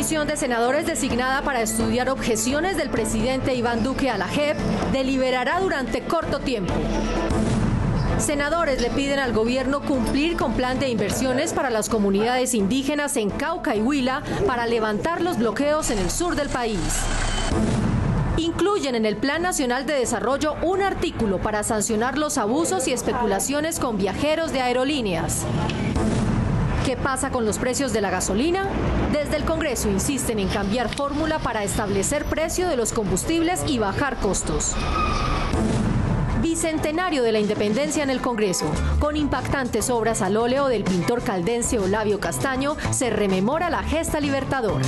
comisión de senadores designada para estudiar objeciones del presidente Iván Duque a la JEP deliberará durante corto tiempo. Senadores le piden al gobierno cumplir con plan de inversiones para las comunidades indígenas en Cauca y Huila para levantar los bloqueos en el sur del país. Incluyen en el Plan Nacional de Desarrollo un artículo para sancionar los abusos y especulaciones con viajeros de aerolíneas. ¿Qué pasa con los precios de la gasolina? Desde el Congreso insisten en cambiar fórmula para establecer precio de los combustibles y bajar costos. Bicentenario de la independencia en el Congreso. Con impactantes obras al óleo del pintor caldense Olavio Castaño, se rememora la gesta libertadora.